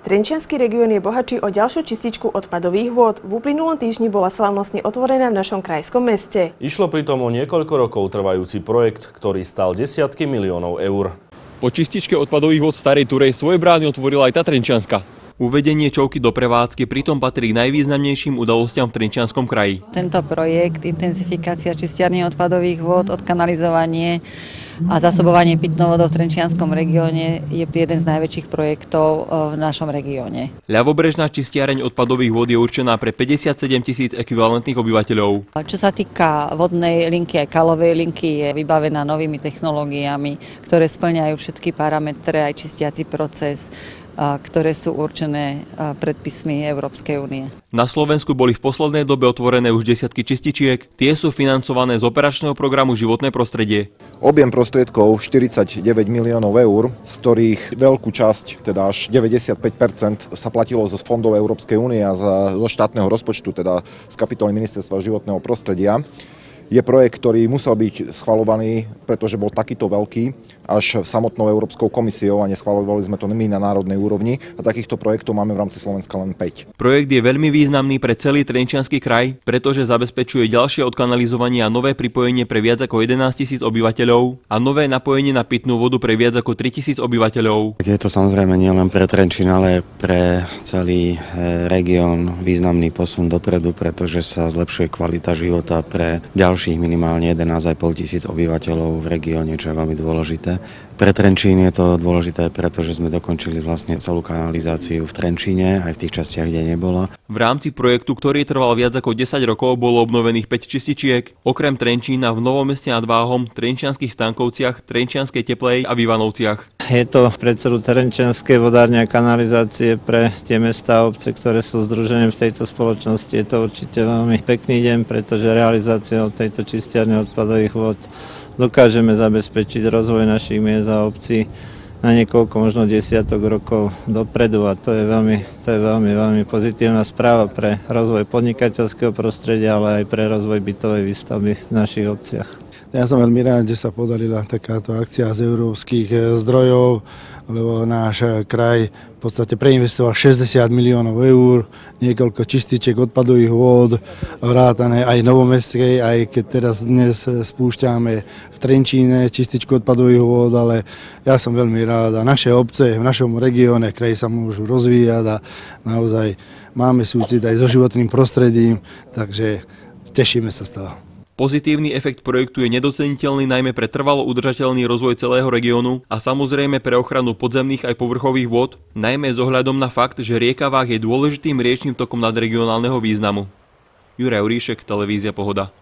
Trenčiansky región je bohatší o ďalšiu čističku odpadových vôd. V uplynulom týždni bola slavnostne otvorená v našom krajskom meste. Išlo pritom o niekoľko rokov trvajúci projekt, ktorý stal desiatky miliónov eur. Po čističke odpadových vod Starej Turej svoje brány otvorila aj tá Trenčianska. Uvedenie čovky do prevádzky pritom patrí k najvýznamnejším udalostiam v Trenčianskom kraji. Tento projekt, intenzifikácia čistiarní odpadových vod, odkanalizovanie a zasobovanie pitnou vodou v Trenčianskom regióne je jeden z najväčších projektov v našom regióne. Ľavobrežná čistiareň odpadových vod je určená pre 57 tisíc ekvivalentných obyvateľov. Čo sa týka vodnej linky aj kalovej linky, je vybavená novými technológiami, ktoré splňajú všetky parametre, aj čistiaci proces, ktoré sú určené predpismi Európskej únie. Na Slovensku boli v poslednej dobe otvorené už desiatky čističiek. Tie sú financované z operačného programu Životné prostredie. Objem prostriedkov 49 miliónov eur, z ktorých veľkú časť, teda až 95 sa platilo zo fondov Európskej únie a zo štátneho rozpočtu, teda z kapitoly Ministerstva životného prostredia je projekt, ktorý musel byť schvalovaný, pretože bol takýto veľký, až samotnou Európskou komisiou a neschvalovali sme to my na národnej úrovni a takýchto projektov máme v rámci Slovenska len 5. Projekt je veľmi významný pre celý Trenčiansky kraj, pretože zabezpečuje ďalšie odkanalizovanie a nové pripojenie pre viac ako 11 tisíc obyvateľov a nové napojenie na pitnú vodu pre viac ako 3 tisíc obyvateľov. Je to samozrejme nielen pre Trenčín, ale pre celý eh, región významný posun dopredu, pretože sa zlepšuje kvalita života pre ďalšie ďalších minimálne 11,5 tisíc obyvateľov v regióne, čo je veľmi dôležité. Pre Trenčín je to dôležité, pretože sme dokončili vlastne celú kanalizáciu v Trenčíne, aj v tých častiach, kde nebola. V rámci projektu, ktorý trval viac ako 10 rokov, bolo obnovených 5 čističiek. Okrem Trenčína v Novom meste nad Váhom, Trenčianských Stankovciach, Trenčianskej Teplej a Vivanovciach. Je to pre celú Terenčianske vodárne a kanalizácie pre tie mesta a obce, ktoré sú združené v tejto spoločnosti. Je to určite veľmi pekný deň, pretože realizáciou tejto čistiarne odpadových vod dokážeme zabezpečiť rozvoj našich miest a obcí na niekoľko, možno desiatok rokov dopredu a to je veľmi, to je veľmi, veľmi pozitívna správa pre rozvoj podnikateľského prostredia, ale aj pre rozvoj bytovej výstavby v našich obciach. Ja som veľmi rád, že sa podarila takáto akcia z európskych eh, zdrojov, lebo náš eh, kraj v podstate preinvestoval 60 miliónov eur, niekoľko čističiek odpadových vôd, vrátane aj novomestskej, aj keď teraz dnes spúšťame v Trenčíne čističku odpadových vôd, ale ja som veľmi rád a naše obce v našom regióne, kraj sa môžu rozvíjať a naozaj máme súcit aj so životným prostredím, takže tešíme sa z toho. Pozitívny efekt projektu je nedoceniteľný najmä pre trvalo udržateľný rozvoj celého regiónu a samozrejme pre ochranu podzemných aj povrchových vôd, najmä s ohľadom na fakt, že rieka Váh je dôležitým riečným tokom nadregionálneho významu. Juraj Uríšek, Televízia Pohoda.